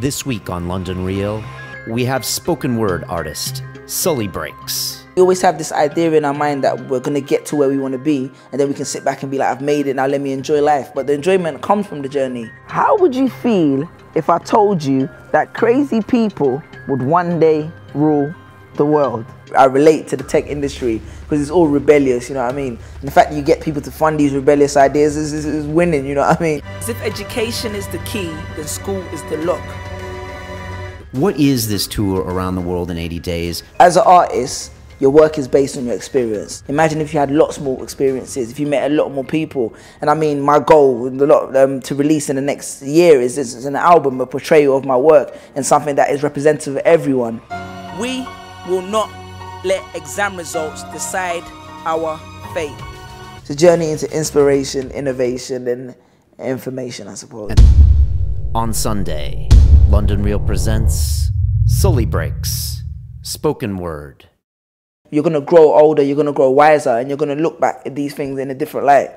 This week on London Real, we have spoken word artist Suli Breaks. We always have this idea in our mind that we're gonna get to where we wanna be, and then we can sit back and be like, I've made it, now let me enjoy life. But the enjoyment comes from the journey. How would you feel if I told you that crazy people would one day rule the world? I relate to the tech industry because it's all rebellious, you know what I mean? And the fact that you get people to fund these rebellious ideas is, is, is winning, you know what I mean? As if education is the key, then school is the lock. What is this tour around the world in 80 days? As an artist, your work is based on your experience. Imagine if you had lots more experiences, if you met a lot more people. And I mean, my goal a lot, um, to release in the next year is, is an album, a portrayal of my work, and something that is representative of everyone. We will not let exam results decide our fate. It's a journey into inspiration, innovation, and information, I suppose. On Sunday, London Real presents Suli Breaks, Spoken Word. You're gonna grow older, you're gonna grow wiser, and you're gonna look back at these things in a different light.